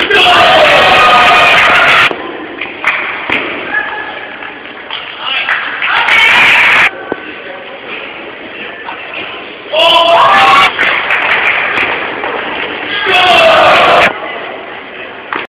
Hey!